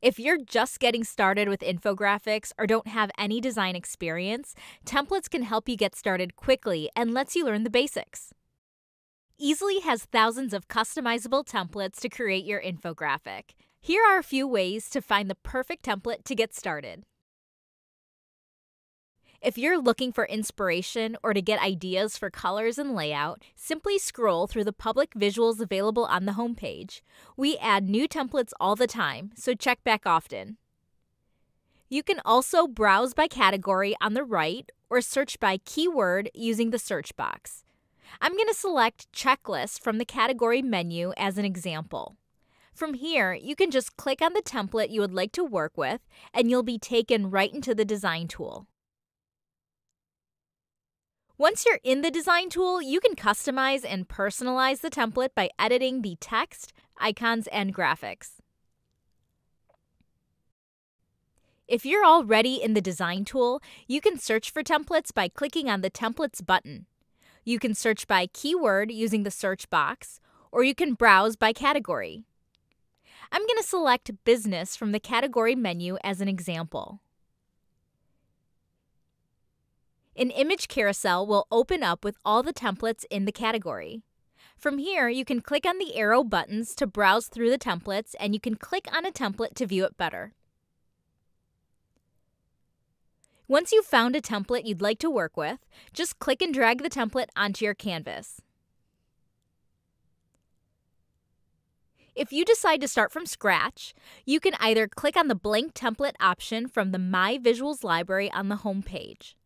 If you're just getting started with infographics or don't have any design experience, templates can help you get started quickly and lets you learn the basics. Easelly has thousands of customizable templates to create your infographic. Here are a few ways to find the perfect template to get started. If you're looking for inspiration or to get ideas for colors and layout, simply scroll through the public visuals available on the homepage. We add new templates all the time, so check back often. You can also browse by category on the right or search by keyword using the search box. I'm going to select Checklist from the category menu as an example. From here, you can just click on the template you would like to work with and you'll be taken right into the design tool. Once you're in the design tool, you can customize and personalize the template by editing the text, icons, and graphics. If you're already in the design tool, you can search for templates by clicking on the templates button. You can search by keyword using the search box, or you can browse by category. I'm going to select business from the category menu as an example. An image carousel will open up with all the templates in the category. From here, you can click on the arrow buttons to browse through the templates and you can click on a template to view it better. Once you've found a template you'd like to work with, just click and drag the template onto your canvas. If you decide to start from scratch, you can either click on the blank template option from the My Visuals library on the home page.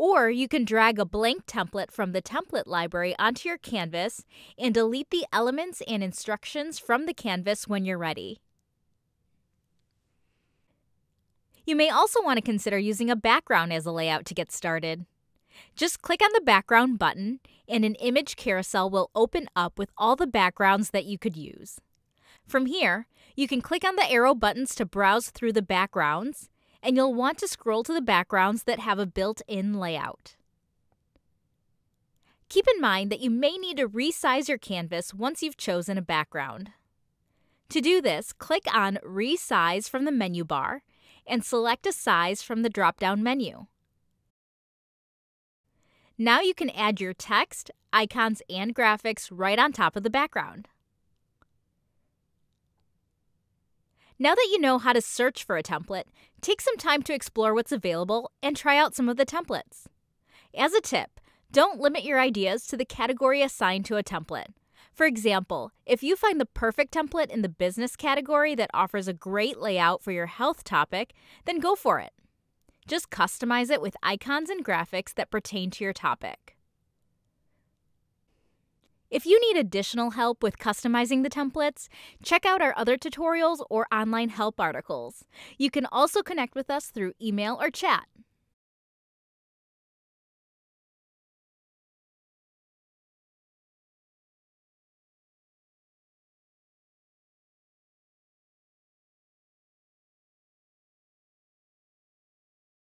Or you can drag a blank template from the template library onto your canvas and delete the elements and instructions from the canvas when you're ready. You may also want to consider using a background as a layout to get started. Just click on the background button and an image carousel will open up with all the backgrounds that you could use. From here, you can click on the arrow buttons to browse through the backgrounds and you'll want to scroll to the backgrounds that have a built-in layout. Keep in mind that you may need to resize your canvas once you've chosen a background. To do this, click on Resize from the menu bar and select a size from the drop-down menu. Now you can add your text, icons, and graphics right on top of the background. Now that you know how to search for a template, take some time to explore what's available and try out some of the templates. As a tip, don't limit your ideas to the category assigned to a template. For example, if you find the perfect template in the business category that offers a great layout for your health topic, then go for it. Just customize it with icons and graphics that pertain to your topic. If you need additional help with customizing the templates, check out our other tutorials or online help articles. You can also connect with us through email or chat.